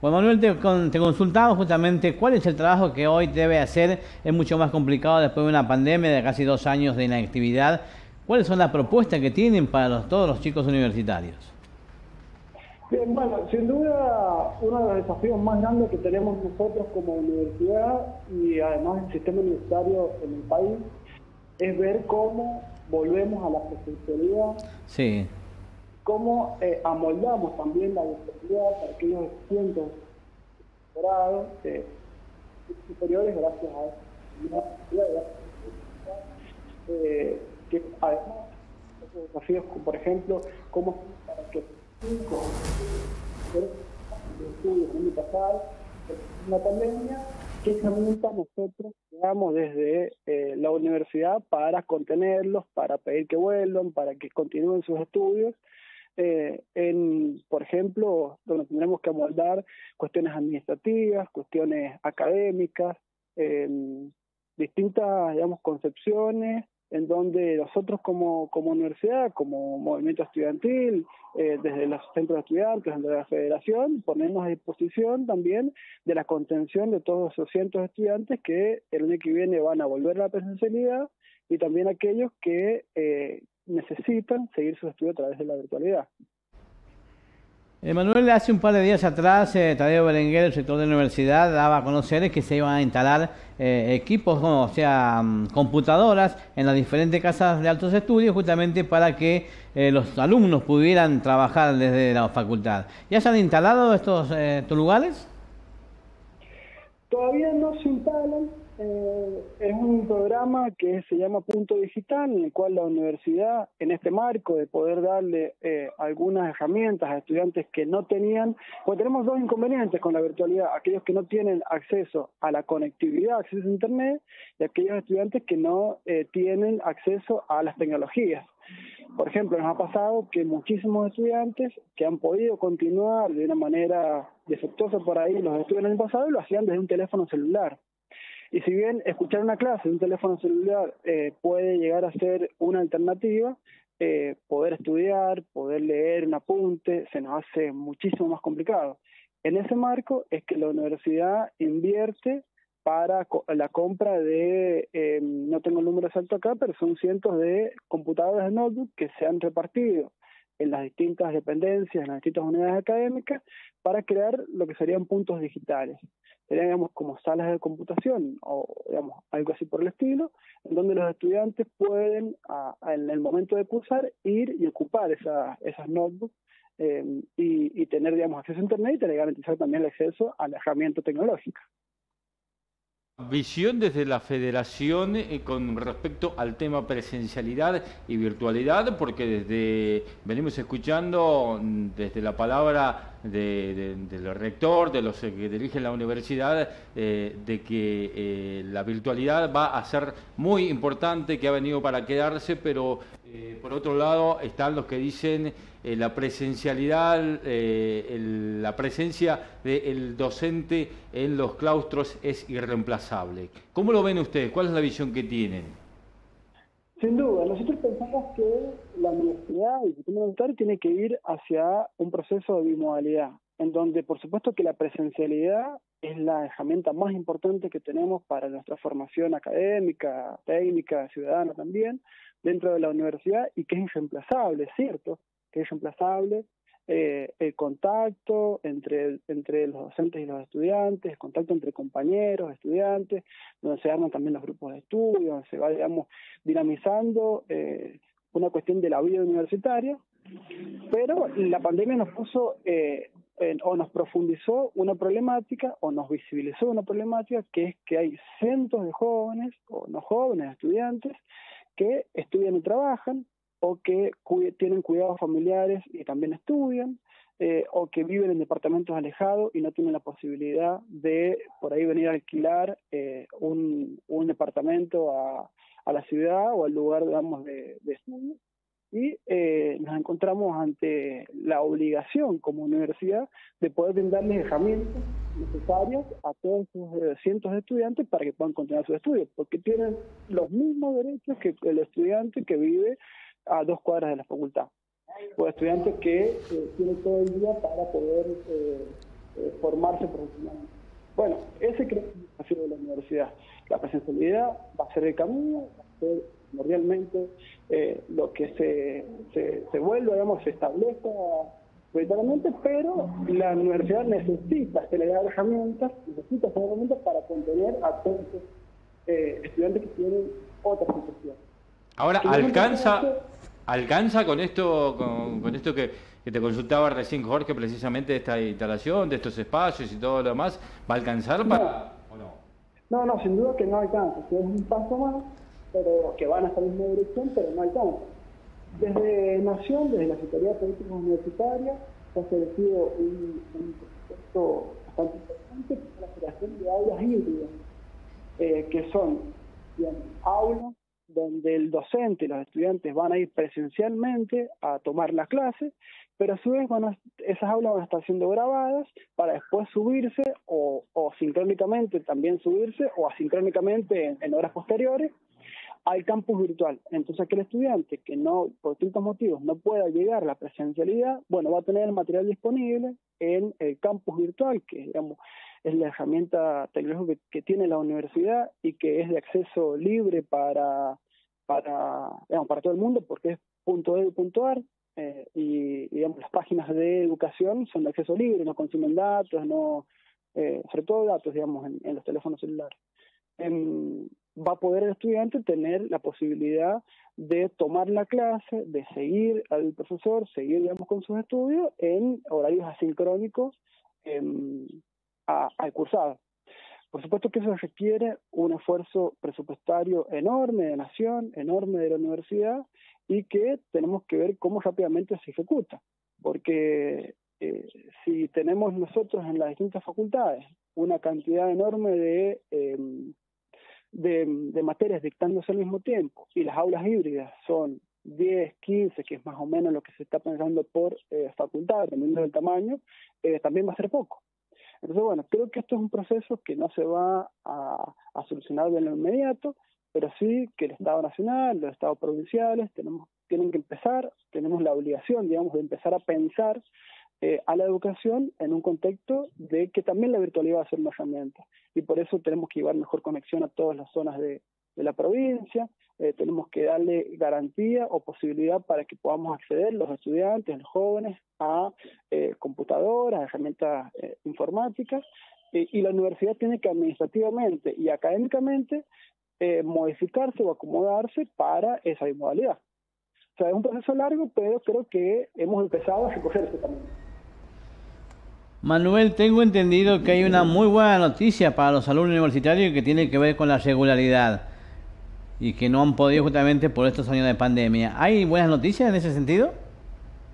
Juan Manuel, te, te, consultamos justamente cuál es el trabajo que hoy debe hacer. Es mucho más complicado después de una pandemia de casi dos años de inactividad. ¿Cuáles son las propuestas que tienen para todos los chicos universitarios? Bien, bueno, sin duda uno de los desafíos más grandes que tenemos nosotros como universidad y además el sistema universitario en el país es ver cómo volvemos a la presencialidad. Sí. Cómo eh, amoldamos también la virtualidad para aquellos estudiantes superados, eh, superiores gracias a esta eh, que además otros desafíos como por ejemplo cómo para que cinco de estudios el año pasado una pandemia qué herramientas nosotros desde eh, la universidad para contenerlos, para pedir que vuelvan, para que continúen sus estudios. Eh, en, por ejemplo, donde tendremos que amoldar cuestiones administrativas, cuestiones académicas, eh, distintas, digamos, concepciones en donde nosotros como, como universidad, como movimiento estudiantil, eh, desde los centros de estudiantes, desde la federación, ponemos a disposición también de la contención de todos esos cientos de estudiantes que el año que viene van a volver a la presencialidad y también aquellos que eh, necesitan seguir sus estudios a través de la virtualidad. Emanuel, hace un par de días atrás, eh, Tadeo Berenguer, el sector de la universidad, daba a conocer que se iban a instalar eh, equipos, o sea, mm, computadoras en las diferentes casas de altos estudios, justamente para que eh, los alumnos pudieran trabajar desde la facultad. ¿Ya se han instalado estos, estos lugares? Todavía no se instalan, eh, es un programa que se llama Punto Digital, en el cual la universidad, en este marco de poder darle eh, algunas herramientas a estudiantes que no tenían, pues tenemos dos inconvenientes con la virtualidad, aquellos que no tienen acceso a la conectividad, acceso a Internet, y aquellos estudiantes que no eh, tienen acceso a las tecnologías. Por ejemplo, nos ha pasado que muchísimos estudiantes que han podido continuar de una manera defectuosa por ahí los estudios en el pasado lo hacían desde un teléfono celular. Y si bien escuchar una clase de un teléfono celular eh, puede llegar a ser una alternativa, eh, poder estudiar, poder leer un apunte, se nos hace muchísimo más complicado. En ese marco es que la universidad invierte para la compra de, eh, no tengo el número exacto acá, pero son cientos de computadoras de notebook que se han repartido en las distintas dependencias, en las distintas unidades académicas, para crear lo que serían puntos digitales. Serían, digamos, como salas de computación o, digamos, algo así por el estilo, en donde los estudiantes pueden, en el momento de cursar, ir y ocupar esa, esas notebooks eh, y, tener, digamos, acceso a Internet y garantizar también el acceso a la herramienta tecnológica. Visión desde la federación eh, con respecto al tema presencialidad y virtualidad, porque desde venimos escuchando mm, desde la palabra del rector, de los que dirigen la universidad, eh, de que eh, la virtualidad va a ser muy importante, que ha venido para quedarse, pero eh, por otro lado están los que dicen la presencialidad, la presencia del docente en los claustros es irreemplazable. ¿Cómo lo ven ustedes? ¿Cuál es la visión que tienen? Sin duda, nosotros pensamos que la universidad y el sistema universitario tiene que ir hacia un proceso de bimodalidad, en donde por supuesto que la presencialidad es la herramienta más importante que tenemos para nuestra formación académica, técnica, ciudadana también, dentro de la universidad y que es irreemplazable, cierto, que es irreemplazable, eh, el contacto entre, entre los docentes y los estudiantes, el contacto entre compañeros, estudiantes, donde se arman también los grupos de estudio, donde se va, digamos, dinamizando eh, una cuestión de la vida universitaria, pero la pandemia nos puso eh, o nos profundizó una problemática o nos visibilizó una problemática que es que hay cientos de jóvenes, o no jóvenes, estudiantes, que estudian y trabajan, o que tienen cuidados familiares y también estudian, eh, o que viven en departamentos alejados y no tienen la posibilidad de por ahí venir a alquilar eh, un, un departamento a, a, la ciudad o al lugar, digamos, de, de estudio. Y eh, nos encontramos ante la obligación como universidad de poder brindarles herramientas necesarias a todos esos cientos de estudiantes para que puedan continuar sus estudios, porque tienen los mismos derechos que el estudiante que vive a dos cuadras de la facultad. o estudiante que eh, tiene todo el día para poder eh, eh, formarse profesionalmente. Bueno, ese creo que es el desafío de la universidad. La presencialidad va a ser el camino, va a ser primordialmente lo que se, se, se vuelva, digamos, se establezca prioritariamente, pero la universidad necesita generar herramientas, necesita herramientas para contener a todos los estudiantes que tienen otras necesidades. Ahora, ¿alcanza, alcanza con esto, con, esto que, te consultaba recién Jorge, precisamente de esta instalación, de estos espacios y todo lo demás? ¿Va a alcanzar para no. no? No, no, sin duda que no alcanza. Es un paso más, pero que van hacia la misma dirección, pero no alcanza. Desde Nación, desde la Secretaría de Políticas Universitarias, se ha establecido un, un proyecto bastante importante es la creación de aulas híbridas, eh, que son digamos, aulas donde el docente y los estudiantes van a ir presencialmente a tomar las clases, pero a su vez van esas aulas van a estar siendo grabadas para después subirse o, o sincrónicamente también subirse o asincrónicamente en, horas posteriores al campus virtual. Entonces aquel estudiante que no, por distintos motivos, no pueda llegar a la presencialidad, bueno, va a tener el material disponible en el campus virtual, que digamos, es la herramienta tecnológica que, tiene la universidad y que es de acceso libre para, para, digamos, para todo el mundo porque es .edu.ar eh, y digamos, las páginas de educación son de acceso libre, no consumen datos, no eh, sobre todo datos digamos, en, los teléfonos celulares. Em, va a poder el estudiante tener la posibilidad de tomar la clase, de seguir al profesor, seguir digamos, con sus estudios en horarios asincrónicos em, al cursado. Por supuesto que eso requiere un esfuerzo presupuestario enorme de nación, enorme de la universidad y que tenemos que ver cómo rápidamente se ejecuta. Porque eh, si tenemos nosotros en las distintas facultades una cantidad enorme de, em, materias dictándose al mismo tiempo y las aulas híbridas son 10, 15, que es más o menos lo que se está pensando por eh, facultad, dependiendo del tamaño, eh, también va a ser poco. Entonces, bueno, creo que esto es un proceso que no se va a, solucionar de lo inmediato, pero sí que el Estado Nacional, los Estados provinciales, tenemos, tienen que empezar, tenemos la obligación, digamos, de empezar a pensar eh, a la educación en un contexto de que también la virtualidad va a ser una herramienta. Y por eso tenemos que llevar mejor conexión a todas las zonas de, de la provincia, eh, tenemos que darle garantía o posibilidad para que podamos acceder los estudiantes, los jóvenes, a eh, computadoras, herramientas eh, informáticas, y la universidad tiene que administrativamente y académicamente modificarse o acomodarse para esa modalidad. O sea, es un proceso largo, pero creo que hemos empezado a recoger ese camino. Manuel, tengo entendido que hay una muy buena noticia para los alumnos universitarios que tiene que ver con la regularidad y que no han podido justamente por estos años de pandemia. ¿Hay buenas noticias en ese sentido?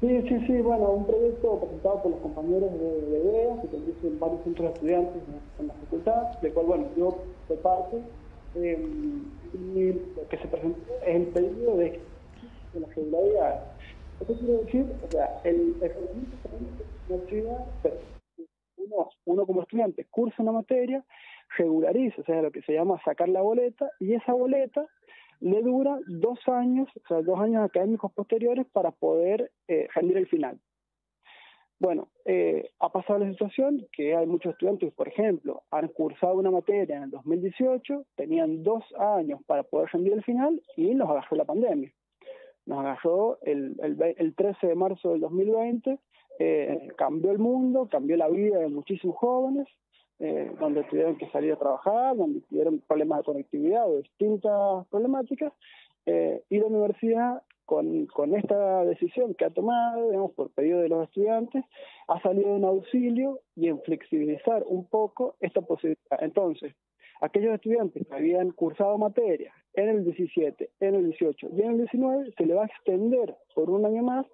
Sí, sí, sí, bueno, un proyecto presentado por los compañeros de, de BEA, que conducen varios centros de estudiantes en, la facultad, de cual, bueno, yo soy parte, eh, y lo que se presentó es el pedido de, de la regularidad. Eso quiere decir, o sea, el ejercicio de la universidad, uno, uno como estudiante cursa una materia, regulariza, o sea, lo que se llama sacar la boleta, y esa boleta le dura dos años, o sea, dos años académicos posteriores para poder eh, rendir el final. Bueno, eh, ha pasado la situación que hay muchos estudiantes, por ejemplo, han cursado una materia en el 2018, tenían dos años para poder rendir el final y nos agarró la pandemia. Nos agarró el, el, el 13 de marzo del 2020, eh, cambió el mundo, cambió la vida de muchísimos jóvenes, eh, donde tuvieron que salir a trabajar, donde tuvieron problemas de conectividad o distintas problemáticas, eh, y la universidad, con, con esta decisión que ha tomado, digamos, por pedido de los estudiantes, ha salido en auxilio y en flexibilizar un poco esta posibilidad. Entonces, aquellos estudiantes que habían cursado materias en el 17, en el 18 y en el 19, se le va a extender por un año más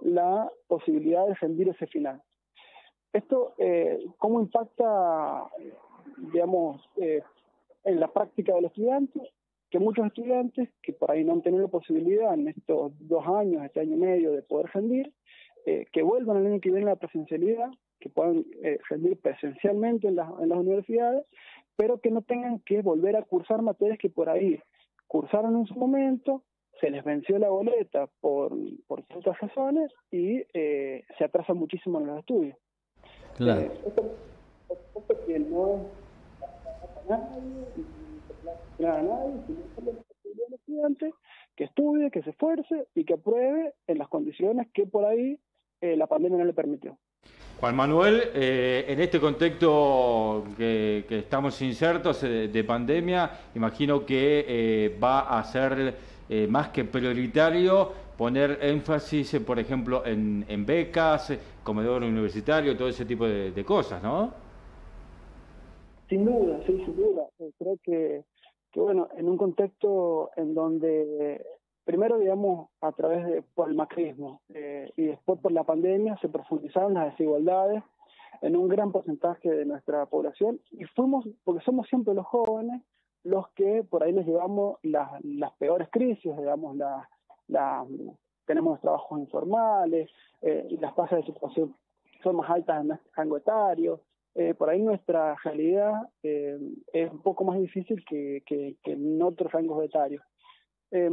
la posibilidad de rendir ese final. Esto, eh, ¿cómo impacta, digamos, eh, en la práctica del estudiante? Que muchos estudiantes que por ahí no han tenido la posibilidad en estos dos años, este año y medio de poder rendir, eh, que vuelvan el año que viene la presencialidad, que puedan eh, rendir presencialmente en, las universidades, pero que no tengan que volver a cursar materias que por ahí cursaron en su momento, se les venció la boleta por, por ciertas razones y eh, se atrasa muchísimo en los estudios. Claro. Eh, esto, esto que no es para nadie, y a nadie, sino solo estudiante que estudie, que se esfuerce y que apruebe en las condiciones que por ahí eh, la pandemia no le permitió. Juan Manuel, eh, en este contexto que, que estamos insertos de, de, pandemia, imagino que eh, va a ser eh, más que prioritario poner énfasis, eh, por ejemplo, en, becas, comedor universitario, todo ese tipo de, cosas, ¿no? Sin duda, sí, sin duda. Creo que, que, bueno, en un contexto en donde primero, digamos, a través de por el macrismo eh, y después por la pandemia se profundizaron las desigualdades en un gran porcentaje de nuestra población y fuimos, porque somos siempre los jóvenes, los que por ahí nos llevamos las, las peores crisis, digamos, la, tenemos trabajos informales, eh, y las tasas de situación son más altas en nuestro rango etario, eh, por ahí nuestra realidad eh, es un poco más difícil que, que, que en otros rangos etarios. Eh,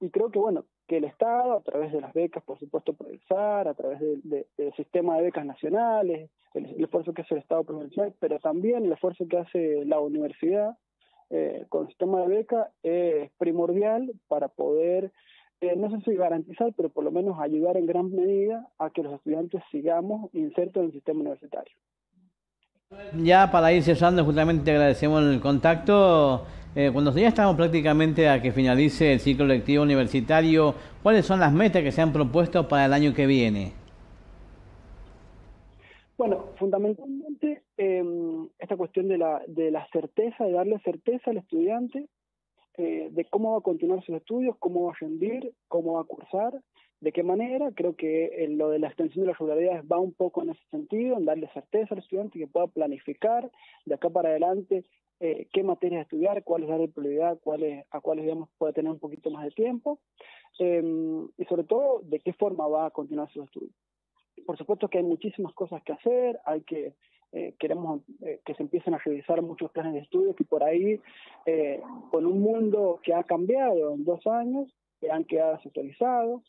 y creo que, bueno, que el Estado, a través de las becas, por supuesto, por el SAR, a través de, de, del sistema de becas nacionales, el, esfuerzo que hace el Estado provincial, pero también el esfuerzo que hace la universidad con el sistema de beca es primordial para poder, eh, no sé si garantizar, pero por lo menos ayudar en gran medida a que los estudiantes sigamos insertos en el sistema universitario. Ya para ir cerrando, justamente te agradecemos el contacto. Eh, cuando ya estamos prácticamente a que finalice el ciclo lectivo universitario, ¿cuáles son las metas que se han propuesto para el año que viene? Bueno, fundamentalmente eh, esta cuestión de la, de la certeza, de darle certeza al estudiante eh, de cómo va a continuar sus estudios, cómo va a rendir, cómo va a cursar, de qué manera. Creo que en lo de la extensión de las ruralidades va un poco en ese sentido, en darle certeza al estudiante que pueda planificar de acá para adelante eh, qué materias estudiar, cuáles darle prioridad, cuáles, a cuáles digamos puede tener un poquito más de tiempo eh, y sobre todo de qué forma va a continuar sus estudios. Por supuesto que hay muchísimas cosas que hacer, hay que eh, queremos eh, que se empiecen a revisar muchos planes de estudio que por ahí, eh, con un mundo que ha cambiado en dos años, que han quedado desactualizados,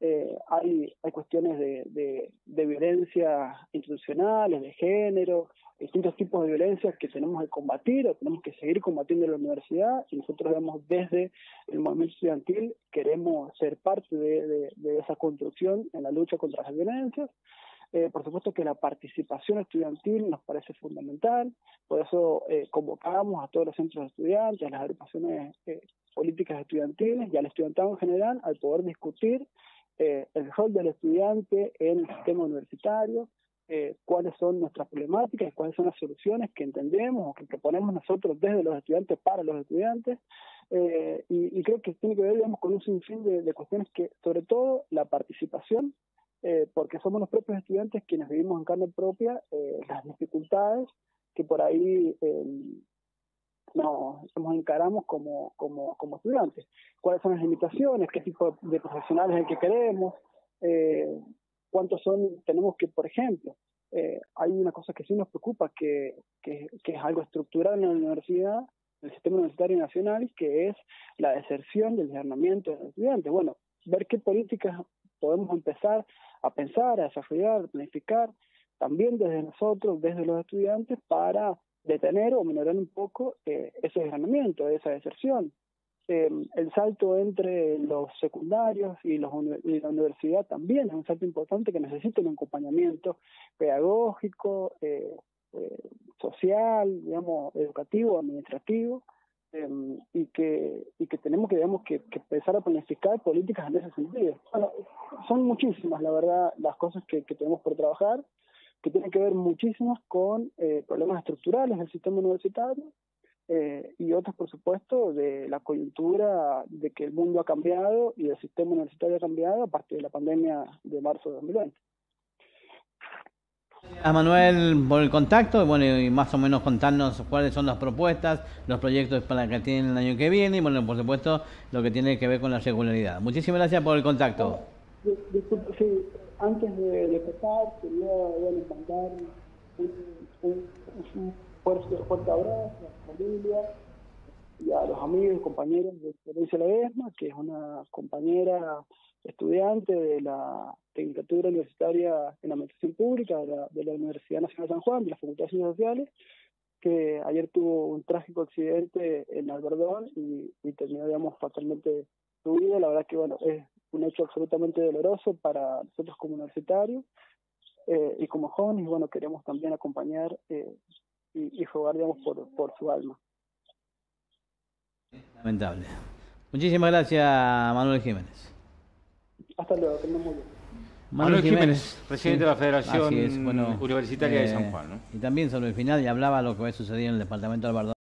eh, hay, hay cuestiones de, de, de violencia institucionales, de género, distintos tipos de violencias que tenemos que combatir o tenemos que seguir combatiendo en la universidad y nosotros vemos desde el movimiento estudiantil queremos ser parte de, de, de esa construcción en la lucha contra las violencias. Eh, por supuesto que la participación estudiantil nos parece fundamental, por eso eh, convocamos a todos los centros de estudiantes, a las agrupaciones eh, políticas estudiantiles y al estudiantado en general al poder discutir eh, el rol del estudiante en el sistema universitario, eh, cuáles son nuestras problemáticas, cuáles son las soluciones que entendemos o que proponemos nosotros desde los estudiantes para los estudiantes. Eh, y, y, creo que tiene que ver, digamos, con un sinfín de, de cuestiones que, sobre todo, la participación, eh, porque somos los propios estudiantes quienes vivimos en carne propia eh, las dificultades que por ahí eh, nos, nos encaramos como, como, como estudiantes. ¿Cuáles son las limitaciones? ¿Qué tipo de profesionales es el que queremos? Eh, ¿Cuántos son? Tenemos que, por ejemplo, eh, hay una cosa que sí nos preocupa, que, que, que es algo estructural en la universidad, en el sistema universitario nacional, que es la deserción y el desarmamiento de los estudiantes. Bueno, ver qué políticas podemos empezar a pensar, a desarrollar, a planificar, también desde nosotros, desde los estudiantes, para detener o minorar un poco eh, ese desgranamiento, esa deserción. Eh, el salto entre los secundarios y, los, y, la universidad también es un salto importante que necesita un acompañamiento pedagógico, eh, social, digamos, educativo, administrativo, y que y que tenemos que digamos que, que, empezar a planificar políticas en ese sentido. Bueno, son muchísimas, la verdad, las cosas que, que tenemos por trabajar que tienen que ver muchísimas con eh, problemas estructurales del sistema universitario eh, y otros, por supuesto, de la coyuntura de que el mundo ha cambiado y el sistema universitario ha cambiado a partir de la pandemia de marzo de 2020. A Manuel por el contacto y bueno y más o menos contarnos cuáles son las propuestas, los proyectos para que tienen el año que viene y bueno por supuesto lo que tiene que ver con la regularidad. Muchísimas gracias por el contacto. Sí, antes de, de empezar, quería bueno, un fuerte, fuerte abrazo a la familia, y a los amigos y compañeros de Florencia Ledesma, que es una compañera estudiante de la Tecnicatura Universitaria en Administración Pública de la, de la Universidad Nacional de San Juan, de la Facultad de Ciencias Sociales, que ayer tuvo un trágico accidente en Alberdón y, terminó, digamos, fatalmente su vida. La verdad que, bueno, es un hecho absolutamente doloroso para nosotros como universitarios eh, y como jóvenes, y bueno, queremos también acompañar eh, y, y jugar, digamos, por, por su alma. Lamentable. Muchísimas gracias, Manuel Jiménez. Hasta luego, que muy bien. Manuel Jiménez, presidente sí, de la Federación bueno, Universitaria de eh, San Juan. ¿no? Y también sobre el final, y hablaba lo que va a suceder en el departamento de Albardón.